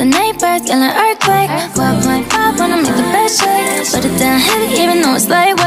The neighbors get an earthquake. 1.5 wanna make the best shake. Put it down heavy, even though it's lightweight.